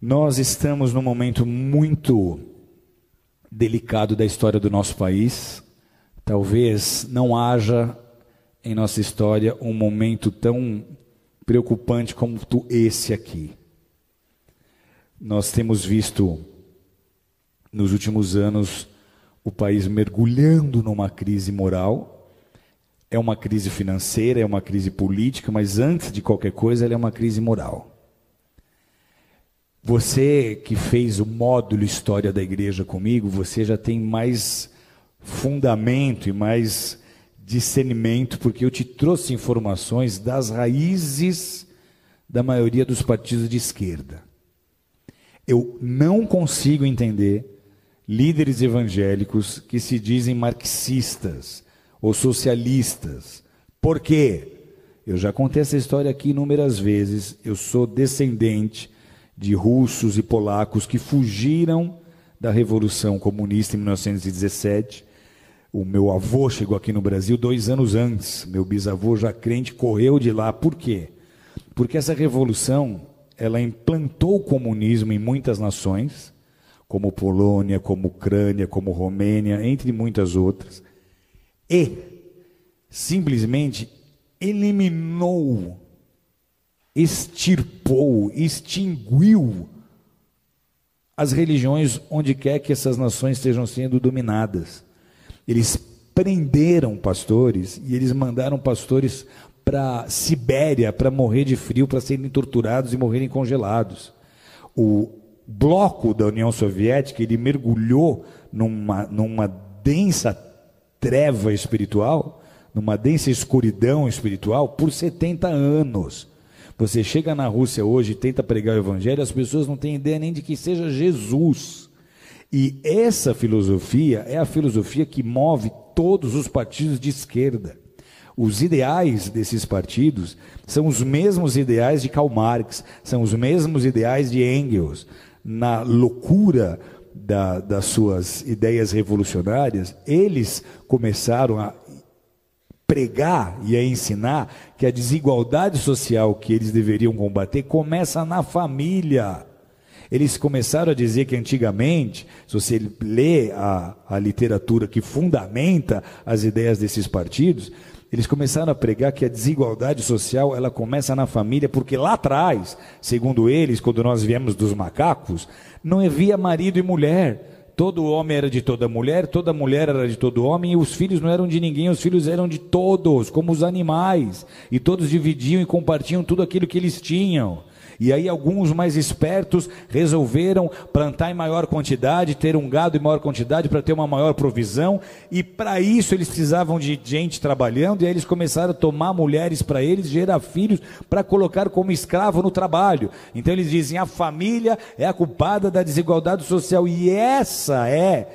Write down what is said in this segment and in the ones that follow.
Nós estamos num momento muito delicado da história do nosso país. Talvez não haja em nossa história um momento tão preocupante como esse aqui. Nós temos visto nos últimos anos o país mergulhando numa crise moral. É uma crise financeira, é uma crise política, mas antes de qualquer coisa, ela é uma crise moral. Você que fez o módulo História da Igreja comigo, você já tem mais fundamento e mais discernimento, porque eu te trouxe informações das raízes da maioria dos partidos de esquerda. Eu não consigo entender líderes evangélicos que se dizem marxistas ou socialistas. Por quê? Eu já contei essa história aqui inúmeras vezes. Eu sou descendente de russos e polacos que fugiram da Revolução Comunista em 1917. O meu avô chegou aqui no Brasil dois anos antes. Meu bisavô, já crente, correu de lá. Por quê? Porque essa revolução ela implantou o comunismo em muitas nações, como Polônia, como Ucrânia, como Romênia, entre muitas outras, e simplesmente eliminou extirpou, extinguiu as religiões onde quer que essas nações estejam sendo dominadas. Eles prenderam pastores e eles mandaram pastores para Sibéria para morrer de frio, para serem torturados e morrerem congelados. O bloco da União Soviética ele mergulhou numa, numa densa treva espiritual, numa densa escuridão espiritual por 70 anos. Você chega na Rússia hoje e tenta pregar o evangelho, as pessoas não têm ideia nem de que seja Jesus. E essa filosofia é a filosofia que move todos os partidos de esquerda. Os ideais desses partidos são os mesmos ideais de Karl Marx, são os mesmos ideais de Engels. Na loucura da, das suas ideias revolucionárias, eles começaram a pregar e a ensinar que a desigualdade social que eles deveriam combater começa na família. Eles começaram a dizer que antigamente, se você lê a, a literatura que fundamenta as ideias desses partidos, eles começaram a pregar que a desigualdade social ela começa na família, porque lá atrás, segundo eles, quando nós viemos dos macacos, não havia marido e mulher. Todo homem era de toda mulher, toda mulher era de todo homem, e os filhos não eram de ninguém, os filhos eram de todos, como os animais. E todos dividiam e compartilham tudo aquilo que eles tinham. E aí alguns mais espertos resolveram plantar em maior quantidade, ter um gado em maior quantidade para ter uma maior provisão, e para isso eles precisavam de gente trabalhando, e aí eles começaram a tomar mulheres para eles, gerar filhos para colocar como escravo no trabalho. Então eles dizem: a família é a culpada da desigualdade social, e essa é,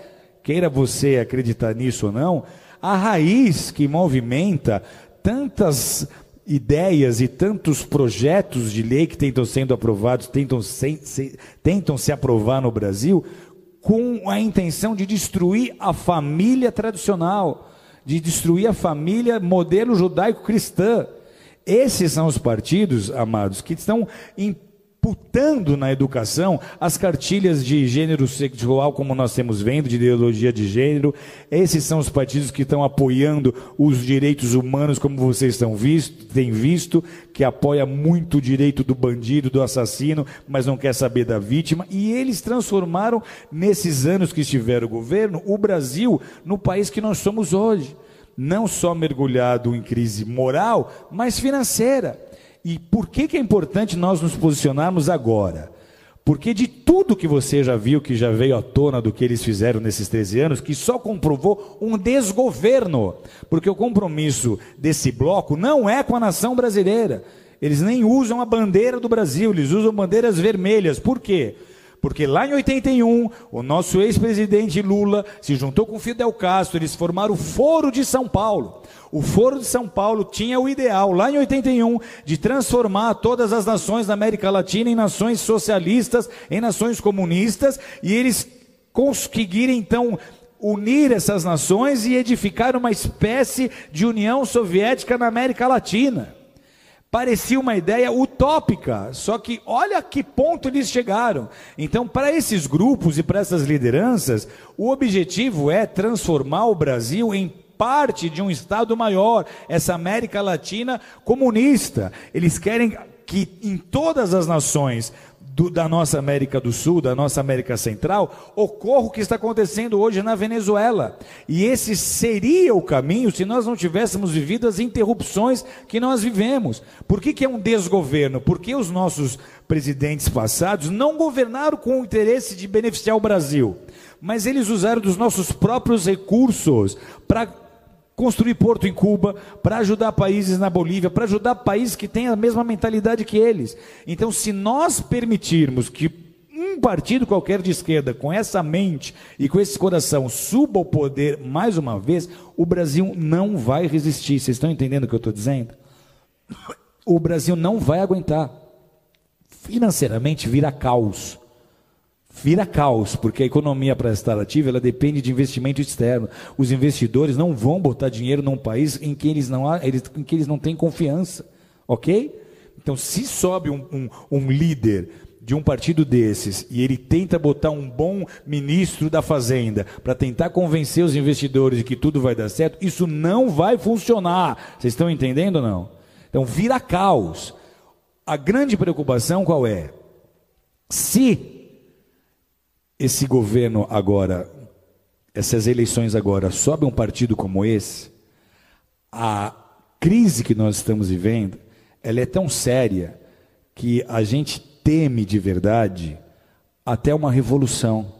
queira você acreditar nisso ou não, a raiz que movimenta tantas ideias e tantos projetos de lei que tentam sendo aprovados, tentam se, se, tentam se aprovar no Brasil, com a intenção de destruir a família tradicional, de destruir a família modelo judaico-cristã. Esses são os partidos, amados, que estão imputando na educação as cartilhas de gênero sexual, como nós temos vendo, de ideologia de gênero. Esses são os partidos que estão apoiando os direitos humanos, como vocês estão visto, têm visto, que apoia muito o direito do bandido, do assassino, mas não quer saber da vítima. E eles transformaram, nesses anos que estiveram o governo, o Brasil no país que nós somos hoje. Não só mergulhado em crise moral, mas financeira. E por que, que é importante nós nos posicionarmos agora? Porque de tudo que você já viu, que já veio à tona do que eles fizeram nesses 13 anos, que só comprovou um desgoverno. Porque o compromisso desse bloco não é com a nação brasileira. Eles nem usam a bandeira do Brasil, eles usam bandeiras vermelhas. Por quê? Porque lá em 81, o nosso ex-presidente Lula se juntou com Fidel Castro, eles formaram o Foro de São Paulo. O Foro de São Paulo tinha o ideal, lá em 81, de transformar todas as nações da América Latina em nações socialistas, em nações comunistas, e eles conseguiram então unir essas nações e edificar uma espécie de União Soviética na América Latina. Parecia uma ideia utópica, só que olha que ponto eles chegaram. Então, para esses grupos e para essas lideranças, o objetivo é transformar o Brasil em parte de um Estado maior, essa América Latina comunista. Eles querem que em todas as nações do, da nossa América do Sul, da nossa América Central, ocorra o que está acontecendo hoje na Venezuela. E esse seria o caminho se nós não tivéssemos vivido as interrupções que nós vivemos. Por que, que é um desgoverno? Porque os nossos presidentes passados não governaram com o interesse de beneficiar o Brasil, mas eles usaram dos nossos próprios recursos para construir porto em Cuba, para ajudar países na Bolívia, para ajudar países que têm a mesma mentalidade que eles. Então, se nós permitirmos que um partido qualquer de esquerda, com essa mente e com esse coração, suba ao poder mais uma vez, o Brasil não vai resistir. Vocês estão entendendo o que eu estou dizendo? O Brasil não vai aguentar. Financeiramente vira caos vira caos, porque a economia para estar ativa, ela depende de investimento externo. Os investidores não vão botar dinheiro num país em que eles não, eles, em que eles não têm confiança, ok? Então, se sobe um, um, um líder de um partido desses e ele tenta botar um bom ministro da Fazenda para tentar convencer os investidores de que tudo vai dar certo, isso não vai funcionar. Vocês estão entendendo ou não? Então, vira caos. A grande preocupação qual é? Se esse governo agora, essas eleições agora, sobe um partido como esse, a crise que nós estamos vivendo, ela é tão séria que a gente teme de verdade até uma revolução.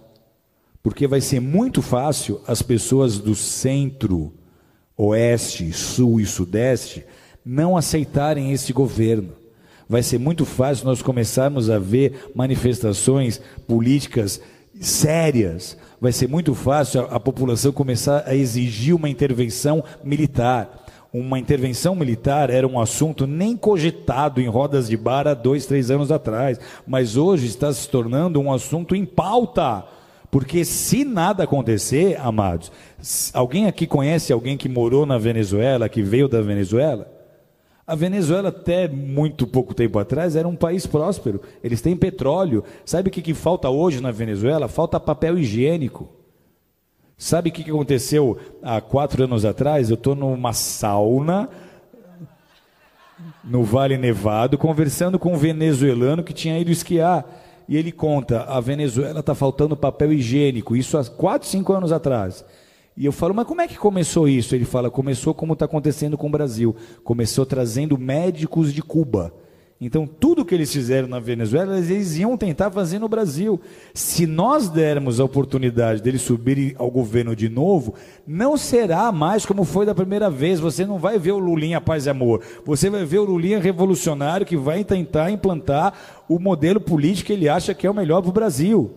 Porque vai ser muito fácil as pessoas do centro, oeste, sul e sudeste não aceitarem esse governo. Vai ser muito fácil nós começarmos a ver manifestações políticas sérias, vai ser muito fácil a, a população começar a exigir uma intervenção militar. Uma intervenção militar era um assunto nem cogitado em rodas de bar há dois, três anos atrás, mas hoje está se tornando um assunto em pauta. Porque se nada acontecer, amados, alguém aqui conhece alguém que morou na Venezuela, que veio da Venezuela? A Venezuela, até muito pouco tempo atrás, era um país próspero. Eles têm petróleo. Sabe o que, que falta hoje na Venezuela? Falta papel higiênico. Sabe o que, que aconteceu há quatro anos atrás? Eu estou numa sauna no Vale Nevado, conversando com um venezuelano que tinha ido esquiar. E ele conta: a Venezuela está faltando papel higiênico. Isso há quatro, cinco anos atrás. E eu falo, mas como é que começou isso? Ele fala, começou como está acontecendo com o Brasil. Começou trazendo médicos de Cuba. Então, tudo que eles fizeram na Venezuela, eles iam tentar fazer no Brasil. Se nós dermos a oportunidade deles subirem ao governo de novo, não será mais como foi da primeira vez. Você não vai ver o Lulinha paz e amor. Você vai ver o Lulinha revolucionário que vai tentar implantar o modelo político que ele acha que é o melhor para o Brasil.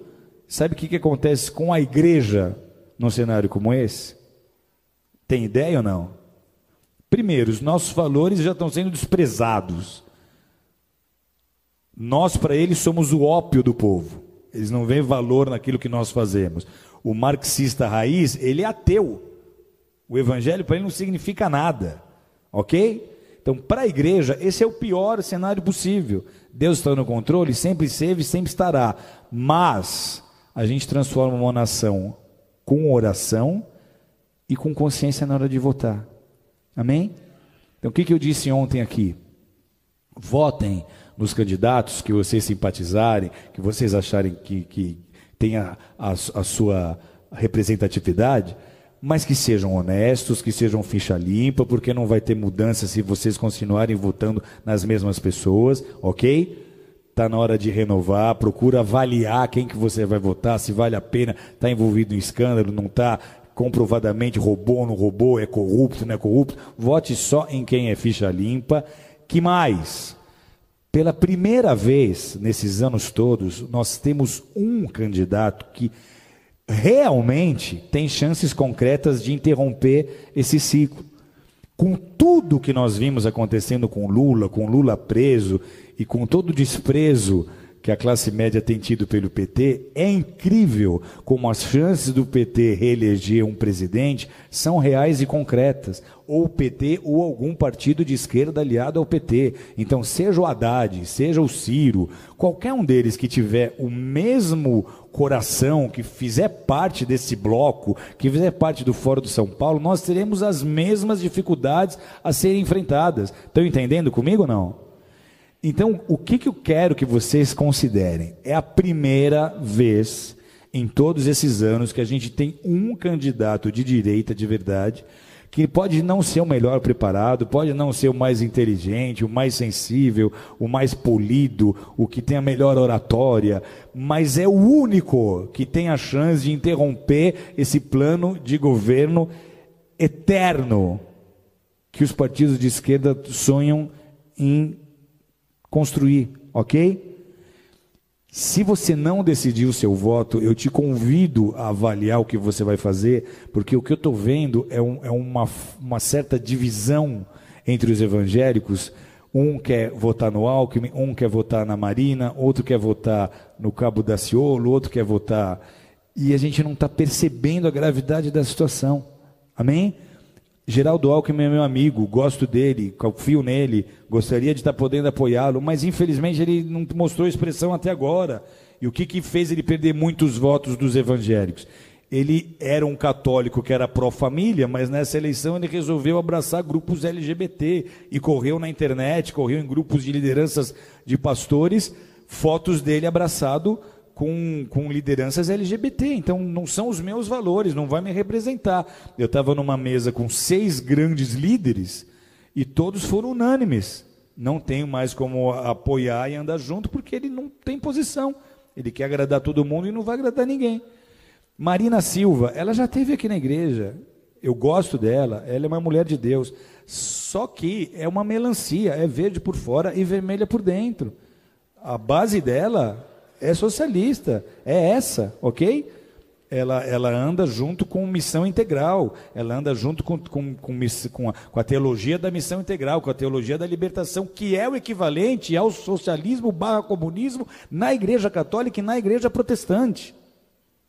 Sabe o que, que acontece com a igreja num cenário como esse? Tem ideia ou não? Primeiro, os nossos valores já estão sendo desprezados. Nós, para eles, somos o ópio do povo. Eles não veem valor naquilo que nós fazemos. O marxista raiz, ele é ateu. O evangelho para ele não significa nada. Ok? Então, para a igreja, esse é o pior cenário possível. Deus está no controle, sempre esteve, sempre estará. Mas a gente transforma uma nação com oração e com consciência na hora de votar. Amém? Então, o que, que eu disse ontem aqui? Votem nos candidatos que vocês simpatizarem, que vocês acharem que, que tenha a, a sua representatividade, mas que sejam honestos, que sejam ficha limpa, porque não vai ter mudança se vocês continuarem votando nas mesmas pessoas, ok? Está na hora de renovar, procura avaliar quem que você vai votar, se vale a pena, está envolvido em escândalo, não está, comprovadamente roubou, não roubou, é corrupto, não é corrupto. Vote só em quem é ficha limpa. Que mais? Pela primeira vez nesses anos todos, nós temos um candidato que realmente tem chances concretas de interromper esse ciclo. Com tudo que nós vimos acontecendo com Lula, com Lula preso e com todo o desprezo que a classe média tem tido pelo PT, é incrível como as chances do PT reeleger um presidente são reais e concretas. Ou o PT ou algum partido de esquerda aliado ao PT. Então, seja o Haddad, seja o Ciro, qualquer um deles que tiver o mesmo coração, que fizer parte desse bloco, que fizer parte do Fórum de São Paulo, nós teremos as mesmas dificuldades a serem enfrentadas. Estão entendendo comigo ou não? Então, o que, que eu quero que vocês considerem? É a primeira vez em todos esses anos que a gente tem um candidato de direita de verdade, que pode não ser o melhor preparado, pode não ser o mais inteligente, o mais sensível, o mais polido, o que tem a melhor oratória, mas é o único que tem a chance de interromper esse plano de governo eterno que os partidos de esquerda sonham em construir, ok? Se você não decidir o seu voto, eu te convido a avaliar o que você vai fazer, porque o que eu estou vendo é, um, é uma, uma, certa divisão entre os evangélicos. Um quer votar no Alckmin, um quer votar na Marina, outro quer votar no Cabo da Ciolo, outro quer votar. E a gente não está percebendo a gravidade da situação. Amém? Geraldo Alckmin é meu amigo, gosto dele, confio nele, gostaria de estar podendo apoiá-lo, mas infelizmente ele não mostrou expressão até agora. E o que, que fez ele perder muitos votos dos evangélicos? Ele era um católico que era pró-família, mas nessa eleição ele resolveu abraçar grupos LGBT e correu na internet, correu em grupos de lideranças de pastores, fotos dele abraçado com, com lideranças LGBT. Então, não são os meus valores, não vai me representar. Eu estava numa mesa com seis grandes líderes e todos foram unânimes. Não tenho mais como apoiar e andar junto porque ele não tem posição. Ele quer agradar todo mundo e não vai agradar ninguém. Marina Silva, ela já esteve aqui na igreja. Eu gosto dela, ela é uma mulher de Deus. Só que é uma melancia, é verde por fora e vermelha por dentro. A base dela é socialista, é essa, ok? Ela, ela anda junto com missão integral, ela anda junto com, com, com, com, a, com a teologia da missão integral, com a teologia da libertação, que é o equivalente ao socialismo barra comunismo na igreja católica e na igreja protestante.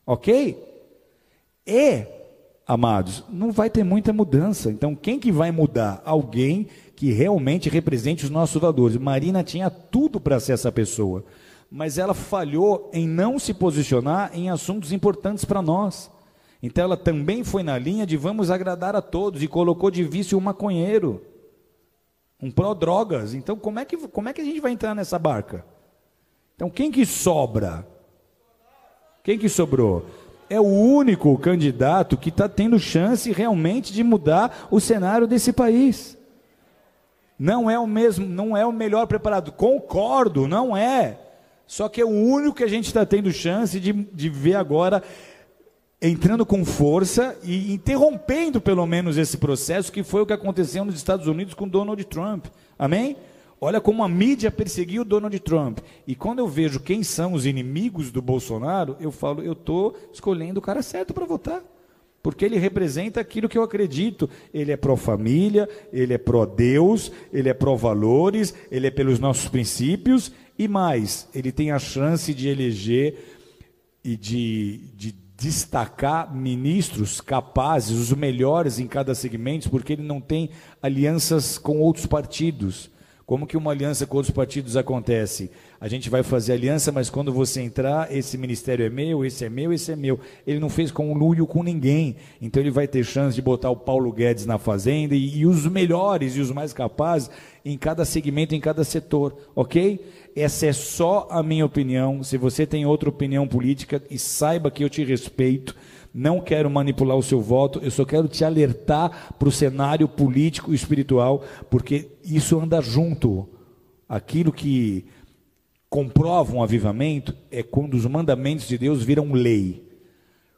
Ok? E, amados, não vai ter muita mudança. Então, quem que vai mudar? Alguém que realmente represente os nossos valores. Marina tinha tudo para ser essa pessoa mas ela falhou em não se posicionar em assuntos importantes para nós. Então ela também foi na linha de vamos agradar a todos e colocou de vício um maconheiro, um pró-drogas. Então como é, que, como é que a gente vai entrar nessa barca? Então quem que sobra? Quem que sobrou? É o único candidato que está tendo chance realmente de mudar o cenário desse país. Não é o mesmo, não é o melhor preparado. Concordo, não é. Só que é o único que a gente está tendo chance de, de ver agora entrando com força e interrompendo pelo menos esse processo que foi o que aconteceu nos Estados Unidos com Donald Trump. Amém? Olha como a mídia perseguiu Donald Trump. E quando eu vejo quem são os inimigos do Bolsonaro, eu falo, eu estou escolhendo o cara certo para votar. Porque ele representa aquilo que eu acredito. Ele é pró-família, ele é pró-Deus, ele é pró-valores, ele é pelos nossos princípios e mais, ele tem a chance de eleger e de, de destacar ministros capazes, os melhores em cada segmento, porque ele não tem alianças com outros partidos. Como que uma aliança com outros partidos acontece? A gente vai fazer aliança, mas quando você entrar, esse ministério é meu, esse é meu, esse é meu. Ele não fez com o Lúcio com ninguém. Então ele vai ter chance de botar o Paulo Guedes na fazenda e, e os melhores e os mais capazes em cada segmento, em cada setor, ok? Essa é só a minha opinião. Se você tem outra opinião política, e saiba que eu te respeito, não quero manipular o seu voto, eu só quero te alertar para o cenário político e espiritual, porque isso anda junto. Aquilo que comprova um avivamento é quando os mandamentos de Deus viram lei.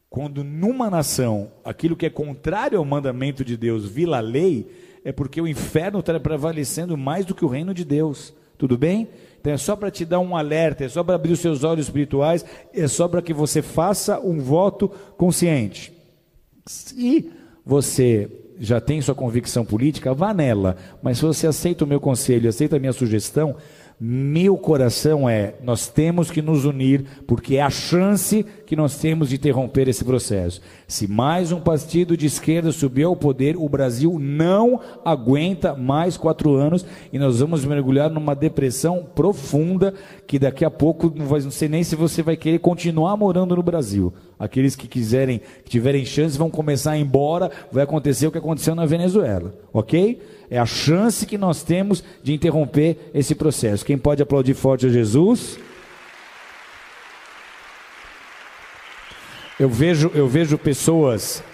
Quando numa nação aquilo que é contrário ao mandamento de Deus vira lei, é porque o inferno está prevalecendo mais do que o reino de Deus. Tudo bem? Então é só para te dar um alerta, é só para abrir os seus olhos espirituais, é só para que você faça um voto consciente. Se você já tem sua convicção política, vá nela. Mas se você aceita o meu conselho, aceita a minha sugestão, Meu coração é: nós temos que nos unir, porque é a chance que nós temos de interromper esse processo. Se mais um partido de esquerda subir ao poder, o Brasil não aguenta mais quatro anos e nós vamos mergulhar numa depressão profunda que daqui a pouco não, vai, não sei nem se você vai querer continuar morando no Brasil. Aqueles que quiserem, que tiverem chance, vão começar a ir embora. Vai acontecer o que aconteceu na Venezuela, ok? É a chance que nós temos de interromper esse processo. Quem pode aplaudir forte a Jesus? Eu vejo, eu vejo pessoas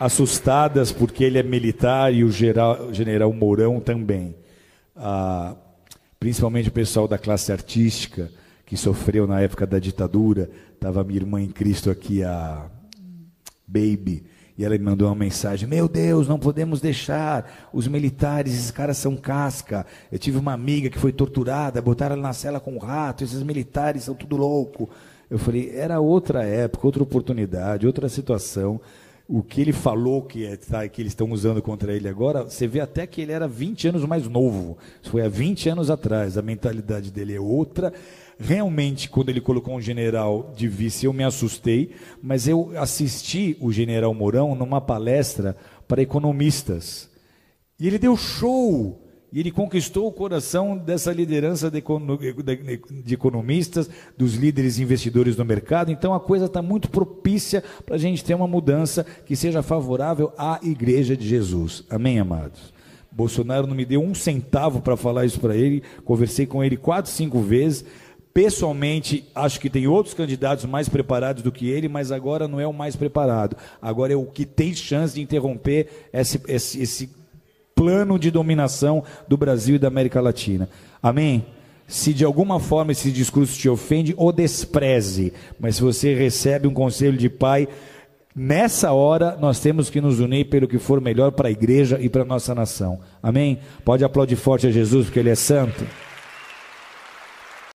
assustadas porque ele é militar e o geral, general Mourão também. Ah, principalmente o pessoal da classe artística que sofreu na época da ditadura. Estava minha irmã em Cristo aqui, a Baby. E ela me mandou uma mensagem: Meu Deus, não podemos deixar os militares, esses caras são casca. Eu tive uma amiga que foi torturada, botaram ela na cela com um rato, esses militares são tudo louco. Eu falei: era outra época, outra oportunidade, outra situação. O que ele falou que, é, tá, que eles estão usando contra ele agora, você vê até que ele era 20 anos mais novo. Isso foi há 20 anos atrás. A mentalidade dele é outra realmente, quando ele colocou um general de vice, eu me assustei, mas eu assisti o general Mourão numa palestra para economistas. E ele deu show. E ele conquistou o coração dessa liderança de, de economistas, dos líderes investidores do mercado. Então a coisa está muito propícia para a gente ter uma mudança que seja favorável à Igreja de Jesus. Amém, amados? Bolsonaro não me deu um centavo para falar isso para ele. Conversei com ele quatro, cinco vezes. Pessoalmente, acho que tem outros candidatos mais preparados do que ele, mas agora não é o mais preparado. Agora é o que tem chance de interromper esse, esse, esse plano de dominação do Brasil e da América Latina. Amém? Se de alguma forma esse discurso te ofende, o despreze. Mas se você recebe um conselho de pai, nessa hora nós temos que nos unir pelo que for melhor para a igreja e para a nossa nação. Amém? Pode aplaudir forte a Jesus, porque Ele é santo.